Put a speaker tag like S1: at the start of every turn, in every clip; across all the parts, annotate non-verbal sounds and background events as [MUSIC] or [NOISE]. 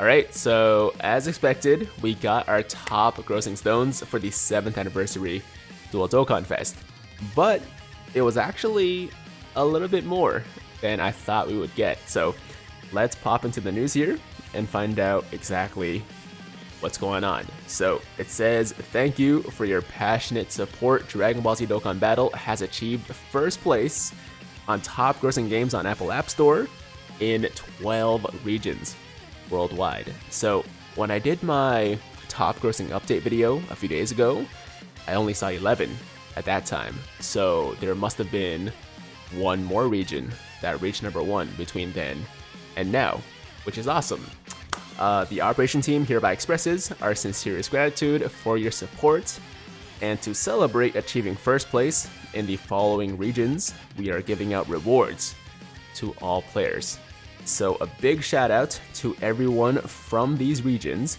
S1: Alright, so as expected, we got our top grossing stones for the 7th anniversary Dual Dokkan Fest. But it was actually a little bit more than I thought we would get. So let's pop into the news here and find out exactly what's going on. So it says, Thank you for your passionate support. Dragon Ball Z Dokkan Battle has achieved first place on top grossing games on Apple App Store in 12 regions worldwide. So when I did my top grossing update video a few days ago, I only saw 11 at that time. So there must have been one more region that reached number one between then and now, which is awesome. Uh, the operation team hereby expresses our sincerest gratitude for your support, and to celebrate achieving first place in the following regions, we are giving out rewards to all players. So a big shout out to everyone from these regions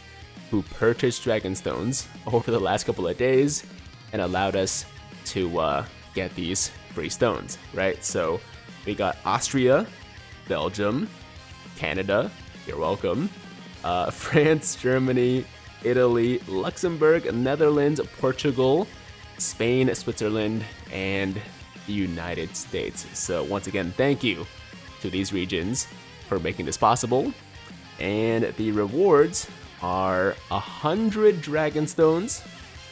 S1: who purchased Dragonstones [LAUGHS] over the last couple of days and allowed us to uh, get these free stones, right? So we got Austria, Belgium, Canada, you're welcome, uh, [LAUGHS] France, Germany, Italy, Luxembourg, Netherlands, Portugal, Spain, Switzerland, and the United States. So once again, thank you to these regions for making this possible. And the rewards are 100 Dragon Stones,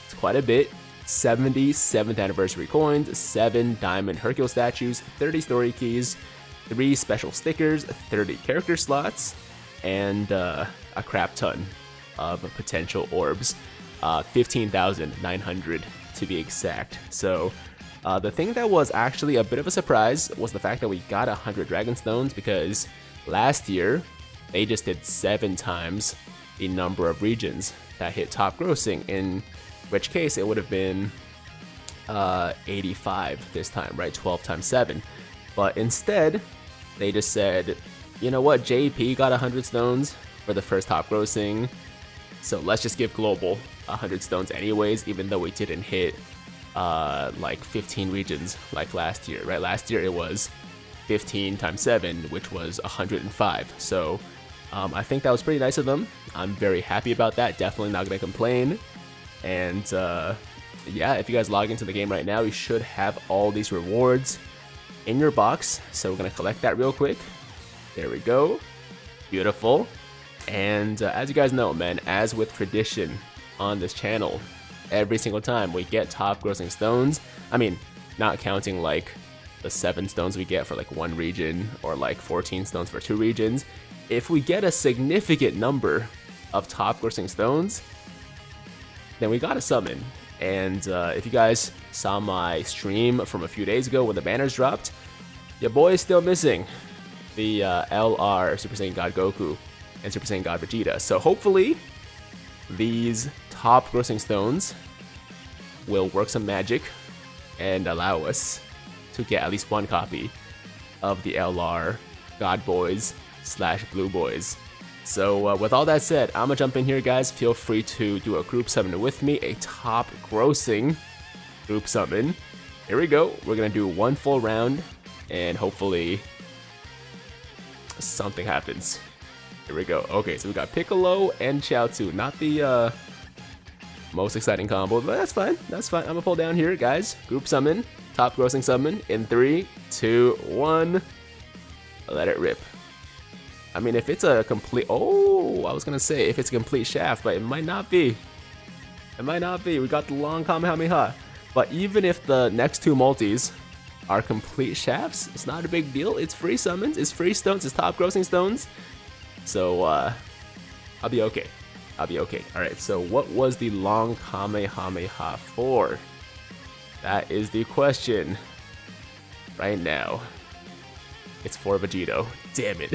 S1: it's quite a bit, 70 7th anniversary coins, 7 Diamond Hercule statues, 30 story keys, 3 special stickers, 30 character slots, and uh, a crap ton of potential orbs. Uh, 15,900 to be exact. So uh, the thing that was actually a bit of a surprise was the fact that we got 100 Dragon Stones because last year they just did 7 times the number of regions that hit top grossing, in which case it would have been uh, 85 this time, right? 12 times 7. But instead, they just said, you know what, JP got 100 stones for the first top grossing, so let's just give Global 100 stones anyways, even though we didn't hit uh, like 15 regions like last year, right? Last year it was 15 times 7, which was 105. So um, I think that was pretty nice of them. I'm very happy about that. Definitely not going to complain. And uh, yeah, if you guys log into the game right now, you should have all these rewards in your box. So we're going to collect that real quick. There we go. Beautiful. And uh, as you guys know, man, as with tradition on this channel, every single time we get top grossing stones, I mean, not counting like the 7 stones we get for like one region or like 14 stones for two regions, if we get a significant number of top grossing stones, then we got a summon. And uh, if you guys saw my stream from a few days ago when the banners dropped, your boy is still missing the uh, LR Super Saiyan God Goku and Super Saiyan God Vegeta. So hopefully, these top grossing stones will work some magic and allow us to get at least one copy of the LR God Boys slash Blue Boys. So uh, with all that said, I'm gonna jump in here, guys. Feel free to do a group summon with me, a top grossing group summon. Here we go. We're gonna do one full round, and hopefully something happens. Here we go. Okay, so we got Piccolo and Chaozu. Not the uh, most exciting combo, but that's fine. That's fine. I'm gonna pull down here, guys. Group summon, top grossing summon in three, two, one. Let it rip. I mean, if it's a complete... Oh, I was going to say if it's a complete shaft, but it might not be. It might not be. We got the long Kamehameha. But even if the next two multis are complete shafts, it's not a big deal. It's free summons, it's free stones, it's top grossing stones. So, uh, I'll be okay. I'll be okay. Alright, so what was the long Kamehameha for? That is the question. Right now. It's for Vegito. Damn it.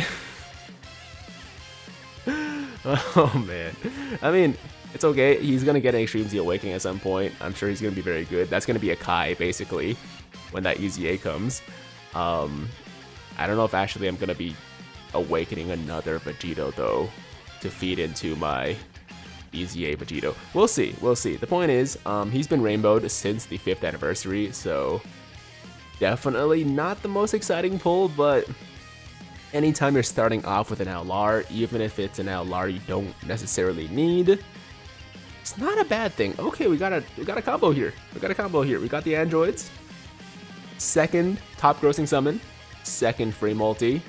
S1: [LAUGHS] oh man. I mean, it's okay. He's gonna get an Extreme Z Awakening at some point. I'm sure he's gonna be very good. That's gonna be a Kai, basically, when that EZA comes. Um, I don't know if actually I'm gonna be awakening another Vegito though to feed into my EZA Vegito. We'll see. We'll see. The point is, um, he's been rainbowed since the fifth anniversary, so definitely not the most exciting pull, but anytime you're starting off with an LR, even if it's an LR you don't necessarily need, it's not a bad thing. Okay, we got a we got a combo here. We got a combo here. We got the androids. Second top grossing summon. Second free multi.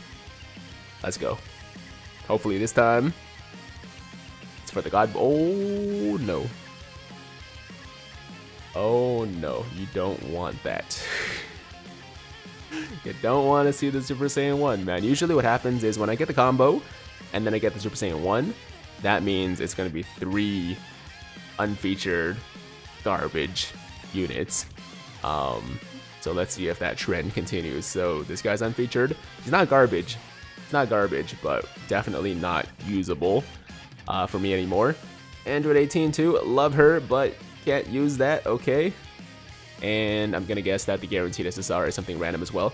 S1: Let's go. Hopefully this time for the god. Oh no. Oh no, you don't want that. [LAUGHS] you don't want to see the Super Saiyan 1, man. Usually what happens is when I get the combo and then I get the Super Saiyan 1, that means it's going to be three unfeatured garbage units. Um, so let's see if that trend continues. So this guy's unfeatured. He's not garbage. It's not garbage, but definitely not usable uh, for me anymore. Android 18 too, love her, but can't use that, okay. And I'm gonna guess that the guaranteed SSR is something random as well.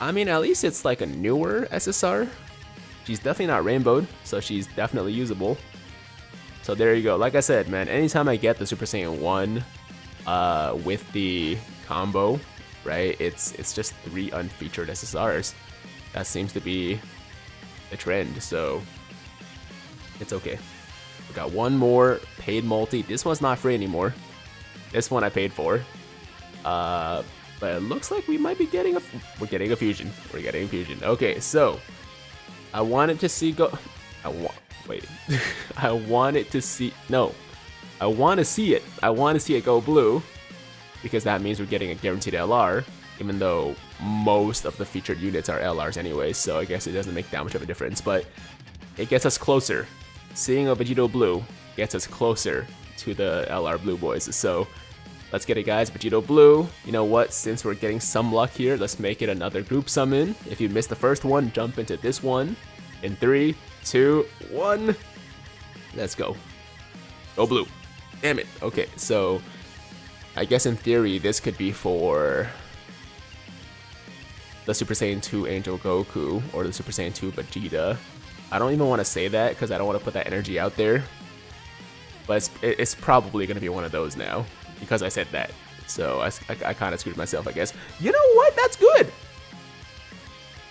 S1: I mean, at least it's like a newer SSR. She's definitely not rainbowed, so she's definitely usable. So there you go. Like I said, man, anytime I get the Super Saiyan 1 uh, with the combo, right, it's it's just three unfeatured SSRs. That seems to be the trend, so it's okay. We got one more paid multi. This one's not free anymore. This one I paid for. Uh, but it looks like we might be getting a... We're getting a fusion. We're getting a fusion. Okay, so... I wanted to see go... I want... Wait. [LAUGHS] I wanted to see... No. I want to see it. I want to see it go blue. Because that means we're getting a guaranteed LR. Even though most of the featured units are LRs anyway. So I guess it doesn't make that much of a difference. But it gets us closer seeing a Vegito Blue gets us closer to the LR Blue Boys. So let's get it guys, Vegito Blue. You know what, since we're getting some luck here, let's make it another group summon. If you missed the first one, jump into this one. In three, two, one. Let's go. Go blue. Damn it. Okay, so I guess in theory this could be for the Super Saiyan 2 Angel Goku or the Super Saiyan 2 Vegeta. I don't even want to say that because I don't want to put that energy out there. But it's, it's probably going to be one of those now because I said that. So I, I, I kind of screwed myself, I guess. You know what? That's good.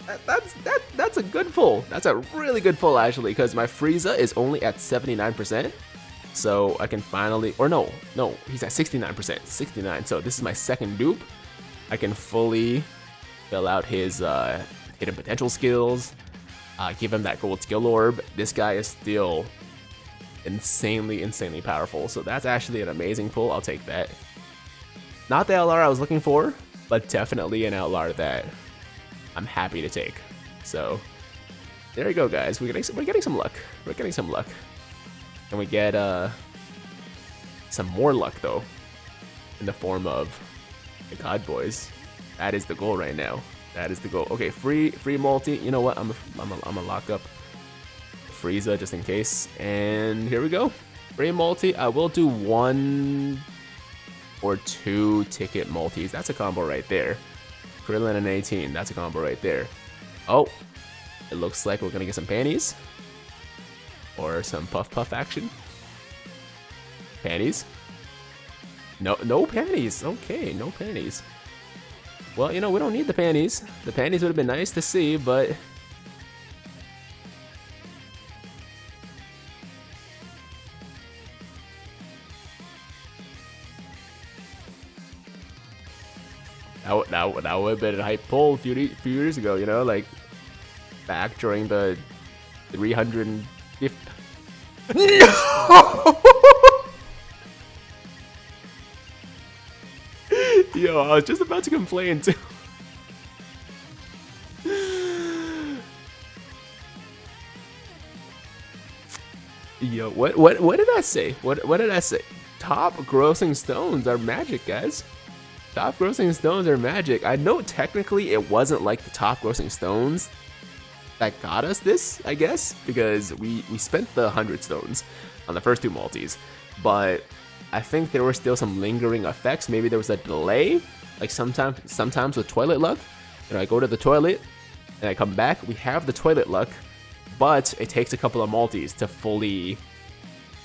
S1: That, that's that that's a good pull. That's a really good pull actually because my Frieza is only at 79%. So I can finally, or no, no, he's at 69%, 69. So this is my second dupe. I can fully fill out his uh, hidden potential skills uh, give him that gold skill orb. This guy is still insanely, insanely powerful. So that's actually an amazing pull. I'll take that. Not the LR I was looking for, but definitely an LR that I'm happy to take. So there you go, guys. We're getting we're getting some luck. We're getting some luck. Can we get uh some more luck though? In the form of the God Boys. That is the goal right now. That is the goal. Okay, free free multi. You know what? I'm a, I'm a, I'm gonna lock up Frieza just in case. And here we go. Free multi. I will do one or two ticket multis. That's a combo right there. Krillin and 18. That's a combo right there. Oh, it looks like we're gonna get some panties or some puff puff action. Panties. No, no panties. Okay, no panties. Well, you know, we don't need the panties. The panties would have been nice to see, but... That, that, that would have been a hype pull a few, few years ago, you know, like back during the 350. [LAUGHS] [LAUGHS] [LAUGHS] Yo, I was just about to complain too. [LAUGHS] Yo, what what what did I say? What what did I say? Top grossing stones are magic, guys. Top grossing stones are magic. I know technically it wasn't like the top grossing stones that got us this, I guess, because we we spent the 100 stones on the first two multis, but I think there were still some lingering effects. Maybe there was a delay. Like sometimes, sometimes with toilet luck, you know, I go to the toilet and I come back. We have the toilet luck, but it takes a couple of multis to fully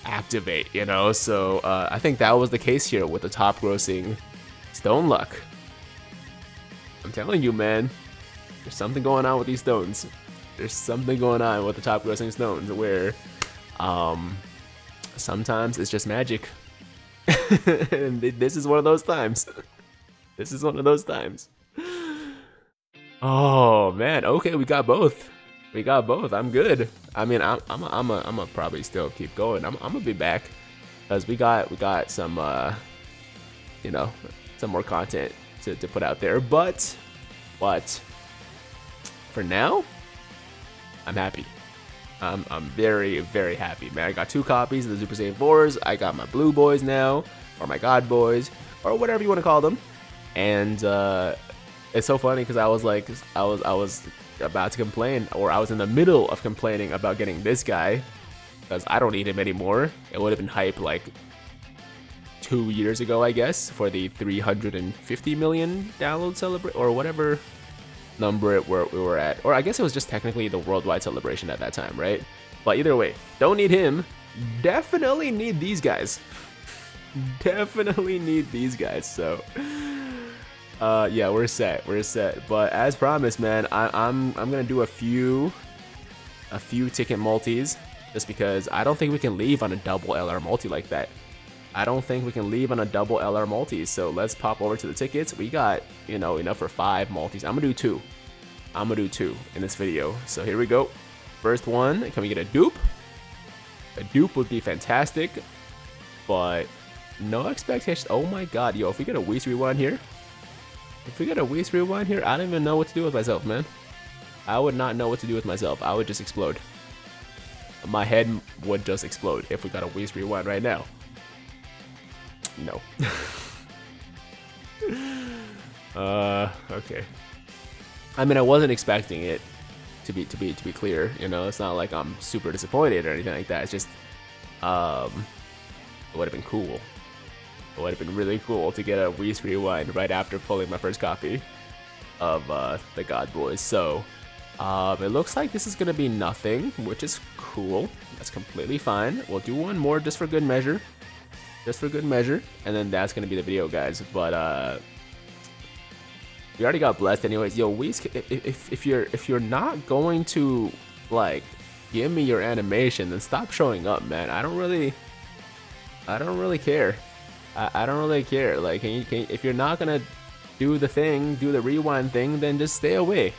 S1: activate. You know, so uh, I think that was the case here with the top grossing stone luck. I'm telling you, man, there's something going on with these stones. There's something going on with the top grossing stones where um, sometimes it's just magic. [LAUGHS] and this is one of those times. [LAUGHS] This is one of those times. Oh man, okay, we got both. We got both. I'm good. I mean, I'm I'm a, I'm a, I'm a probably still keep going. I'm I'm gonna be back because we got we got some uh, you know, some more content to, to put out there. But but for now, I'm happy. I'm, I'm very, very happy, man. I got two copies of the Super Saiyan 4s. I got my Blue Boys now, or my God Boys, or whatever you want to call them. And uh, it's so funny because I was like, I was, I was about to complain, or I was in the middle of complaining about getting this guy because I don't need him anymore. It would have been hype like two years ago, I guess, for the 350 million download celebrate or whatever number it were, we were at. Or I guess it was just technically the worldwide celebration at that time, right? But either way, don't need him. Definitely need these guys. [LAUGHS] Definitely need these guys. So, uh, yeah, we're set. We're set. But as promised, man, I, I'm I'm gonna do a few, a few ticket multis, just because I don't think we can leave on a double LR multi like that. I don't think we can leave on a double LR multi. So let's pop over to the tickets. We got, you know, enough for five multis. I'm gonna do two. I'm gonna do two in this video. So here we go. First one, can we get a dupe? A dupe would be fantastic, but no expectations. Oh my god, yo, if we get a Whis rewind here, if we get a Whis rewind here, I don't even know what to do with myself, man. I would not know what to do with myself. I would just explode. My head would just explode if we got a Whis rewind right now. No. [LAUGHS] uh, okay. I mean, I wasn't expecting it to be to be to be clear. You know, it's not like I'm super disappointed or anything like that. It's just, um, it would have been cool. It would have been really cool to get a Whis Rewind right after pulling my first copy of uh, the God Boys. So, um, it looks like this is gonna be nothing, which is cool. That's completely fine. We'll do one more just for good measure just for good measure. And then that's gonna be the video, guys. But uh, we already got blessed, anyways. Yo, Whis, if, if you're if you're not going to like give me your animation, then stop showing up, man. I don't really, I don't really care. I, I don't really care. Like, can you, can if you're not gonna do the thing, do the rewind thing, then just stay away.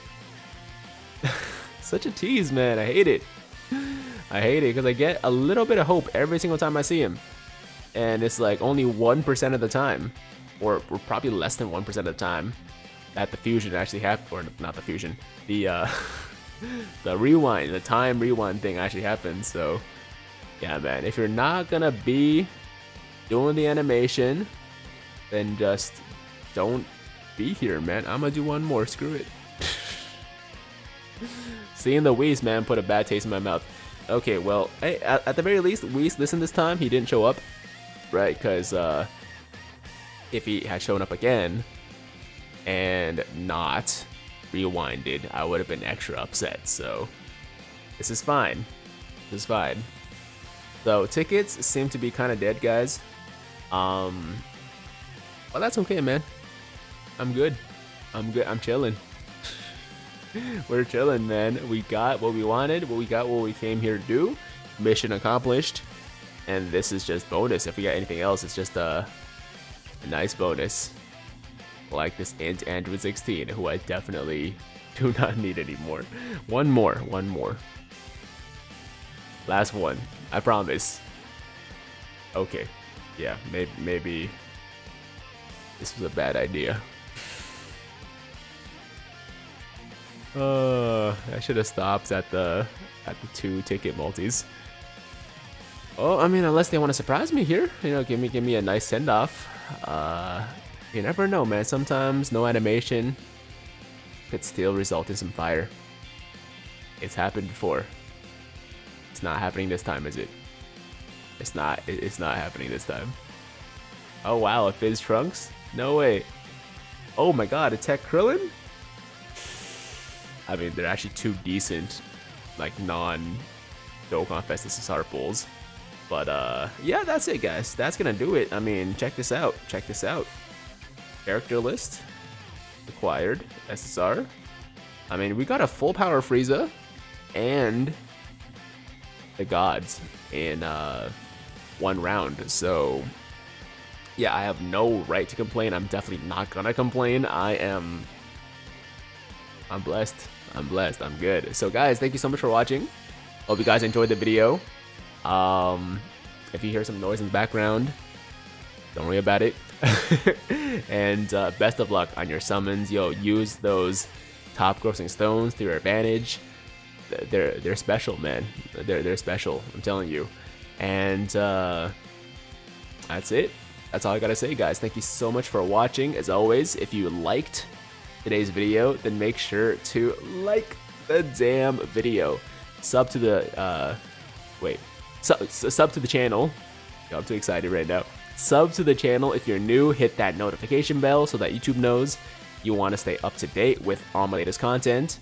S1: [LAUGHS] Such a tease, man. I hate it. [LAUGHS] I hate it because I get a little bit of hope every single time I see him and it's like only 1% of the time, or, or probably less than 1% of the time, that the fusion actually happens, or not the fusion, the uh, [LAUGHS] the rewind, the time rewind thing actually happens. So, yeah, man, if you're not gonna be doing the animation, then just don't be here, man. I'm gonna do one more. Screw it. [LAUGHS] Seeing the Whis, man, put a bad taste in my mouth. Okay, well, hey, at, at the very least, Whis, listen this time, he didn't show up right? Because uh, if he had shown up again and not rewinded, I would have been extra upset. So this is fine. This is fine. So tickets seem to be kind of dead, guys. Um, well, that's okay, man. I'm good. I'm good. I'm chilling. [LAUGHS] We're chilling, man. We got what we wanted. We got. What we came here to do. Mission accomplished. And this is just bonus. If we got anything else, it's just a, a nice bonus. Like this int Android 16, who I definitely [LAUGHS] do not need anymore. One more, one more. Last one, I promise. Okay, yeah, maybe, maybe this was a bad idea. Uh, I should have stopped at the at the two ticket multis. Oh, I mean, unless they want to surprise me here, you know, give me give me a nice send off. Uh, you never know, man. Sometimes no animation could still result in some fire. It's happened before. It's not happening this time, is it? It's not. It's not happening this time. Oh wow, a Fizz Trunks? No way. Oh my god, a Tech Krillin? I mean, they're actually two decent, like non Dokkan Fest SSR pulls. But uh, yeah, that's it, guys. That's gonna do it. I mean, check this out. Check this out. Character list acquired SSR. I mean, we got a full power Frieza, and the gods in uh, one round. So yeah, I have no right to complain. I'm definitely not gonna complain. I am I'm blessed. I'm blessed. I'm good. So guys, thank you so much for watching. Hope you guys enjoyed the video. Um, if you hear some noise in the background, don't worry about it. [LAUGHS] and uh, best of luck on your summons. Yo, use those top grossing stones to your advantage. They're they're special, man. They're they're special. I'm telling you. And uh, that's it. That's all I gotta say, guys. Thank you so much for watching. As always, if you liked today's video, then make sure to like the damn video. Sub to the uh, wait, sub, to the channel. I'm too excited right now. Sub to the channel if you're new. Hit that notification bell so that YouTube knows you want to stay up to date with all my latest content.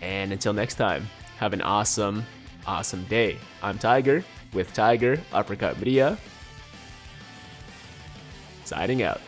S1: And until next time, have an awesome, awesome day. I'm Tiger with Tiger Uppercut Media. Signing out.